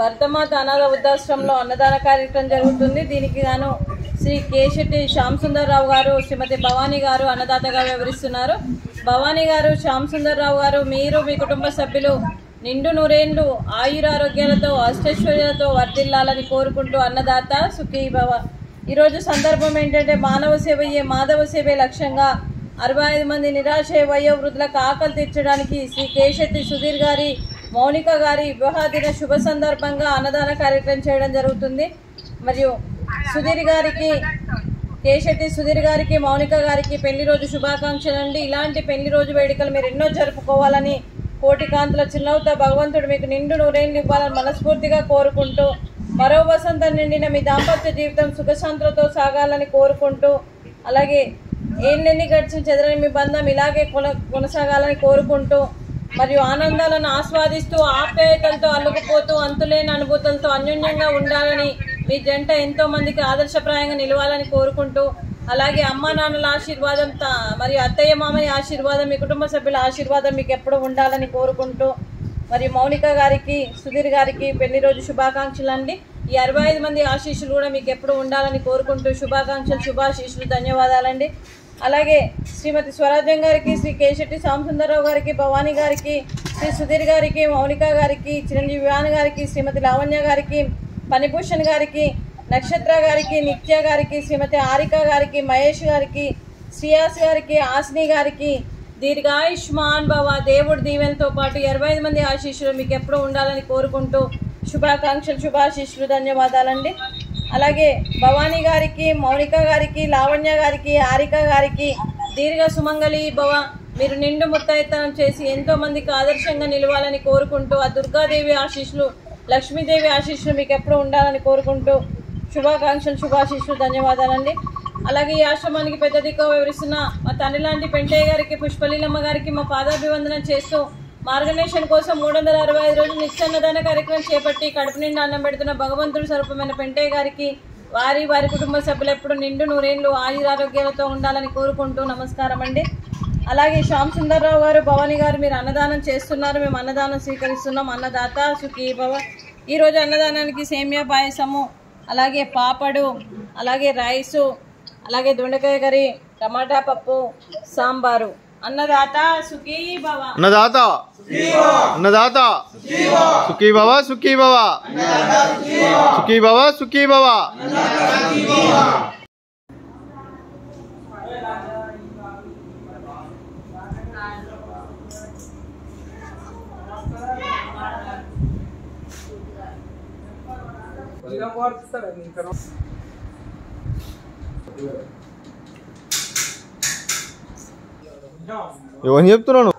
భర్తమాత అనాథ వృద్ధాశ్రమంలో అన్నదాన కార్యక్రమం జరుగుతుంది. దీనికి గాను శ్రీ కేశెట్టి శ్యామ్ సుందర్రావు గారు శ్రీమతి భవానీ గారు అన్నదాతగా వివరిస్తున్నారు. భవానీ గారు శ్యామ్ సుందర్రావు గారు మీరు మీ కుటుంబ సభ్యులు నిండు నూరేండ్లు ఆయురారోగ్యాలతో అష్టైశ్వర్యాలతో వర్ధిల్లాలని కోరుకుంటూ అన్నదాత సుఖీ భవ ఈరోజు సందర్భం ఏంటంటే మానవ సేవయే మాధవ సేవే లక్ష్యంగా అరవై ఐదు మంది నిరాశ వయోవృద్ధులకు ఆకలి తీర్చడానికి శ్రీ కేశెట్టి సుధీర్ గారి మౌనిక గారి వివాహ దిన శుభ సందర్భంగా అన్నదాన కార్యక్రమం చేయడం జరుగుతుంది. మరియు సుధీర్ గారికి కేశెట్టి సుధీర్ గారికి మౌనిక గారికి పెళ్ళి రోజు శుభాకాంక్షలు అండి. ఇలాంటి పెళ్ళి రోజు వేడుకలు మీరు ఎన్నో జరుపుకోవాలని కోటి కాంతుల చిన్నవుతా భగవంతుడు మీకు నిండు నూరేళ్ళు ఇవ్వాలని మనస్ఫూర్తిగా కోరుకుంటూ మరో వసంతం నిండిన మీ దాంపత్య జీవితం సుఖశాంతులతో సాగాలని కోరుకుంటూ అలాగే ఏళ్ళెన్ని గడిచిన చెదరని మీ బంధం ఇలాగే కొన కొనసాగాలని కోరుకుంటూ మరియు ఆనందాలను ఆస్వాదిస్తూ ఆప్యాయతలతో అల్లుకుపోతూ అంతులేని అనుభూతులతో అన్యోన్యంగా ఉండాలని మీ జంట ఎంతో మందికి ఆదర్శప్రాయంగా నిలవాలని కోరుకుంటూ అలాగే అమ్మా నాన్నల ఆశీర్వాదం మరియు అత్తయ్య మామయ్య ఆశీర్వాదం మీ కుటుంబ సభ్యుల ఆశీర్వాదం మీకు ఎప్పుడూ ఉండాలని కోరుకుంటూ మరియు మౌనిక గారికి సుధీర్ గారికి పెళ్ళి రోజు శుభాకాంక్షలు అండి. ఈ అరవై ఐదు మంది ఆశీస్సులు కూడా మీకు ఎప్పుడు ఉండాలని కోరుకుంటూ శుభాకాంక్షలు శుభాశీస్సులు ధన్యవాదాలండి. అలాగే శ్రీమతి స్వరాజ్యం గారికి శ్రీ కేశెట్టి సాంసుందరరావు గారికి భవానీ గారికి శ్రీ సుధీర్ గారికి మౌనిక గారికి చిరంజీవి వివాన్ గారికి శ్రీమతి లావణ్య గారికి పనిభూషణ్ గారికి నక్షత్ర గారికి నిత్య గారికి శ్రీమతి ఆరిక గారికి మహేష్ గారికి శ్రీయాస్ గారికి ఆసిని గారికి దీర్ఘాయుష్మాన్ భవ దేవుడి దీవెనతో పాటు ఇరవై ఐదు మంది ఆశీస్సులు మీకు ఎప్పుడూ ఉండాలని కోరుకుంటూ శుభాకాంక్షలు శుభాశీస్సులు ధన్యవాదాలండి. అలాగే భవానీ గారికి మౌనిక గారికి లావణ్య గారికి హారిక గారికి దీర్ఘ సుమంగళి భవ. మీరు నిండు ముత్తైతనం చేసి ఎంతో మందికి ఆదర్శంగా నిలవాలని కోరుకుంటూ ఆ దుర్గాదేవి ఆశీస్సులు లక్ష్మీదేవి ఆశీస్సులు మీకు ఎప్పుడూ ఉండాలని కోరుకుంటూ శుభాకాంక్షలు శుభాశీస్సులు ధన్యవాదాలండి. అలాగే ఈ ఆశ్రమానికి పెద్ద దిక్కు వివరిస్తున్న మా తండ్రి లాంటి పెంటయ్య గారికి పుష్పలీలమ్మ గారికి మా పాదాభివందనం చేస్తూ మార్గనేషన్ కోసం మూడు వందల అరవై ఐదు రోజులు నిత్యాన్నదాన కార్యక్రమం చేపట్టి కడుపు నిండా అన్నం పెడుతున్న భగవంతుడు స్వరూపమైన పెంటయ్య గారికి వారి వారి కుటుంబ సభ్యులు ఎప్పుడు నిండు నూరేళ్ళు ఆయురారోగ్యాలతో ఉండాలని కోరుకుంటూ నమస్కారం అండి అలాగే శ్యామ్ సుందర్రావు గారు భవాని గారు మీరు అన్నదానం చేస్తున్నారు. మేము అన్నదానం స్వీకరిస్తున్నాం. అన్నదాత సుఖీ భవ. ఈరోజు అన్నదానానికి సేమియా పాయసము అలాగే పాపడు అలాగే రైసు అలాగే దొండకాయ కర్రీ టమాటా పప్పు సాంబారు. అన్నదాత సుఖీ భవ అన్నదాత అన్నదాత సుఖీ భవ సుఖీ భవ సుఖీ భవ సుఖీ భవ ఎవరిని చెప్తున్నాను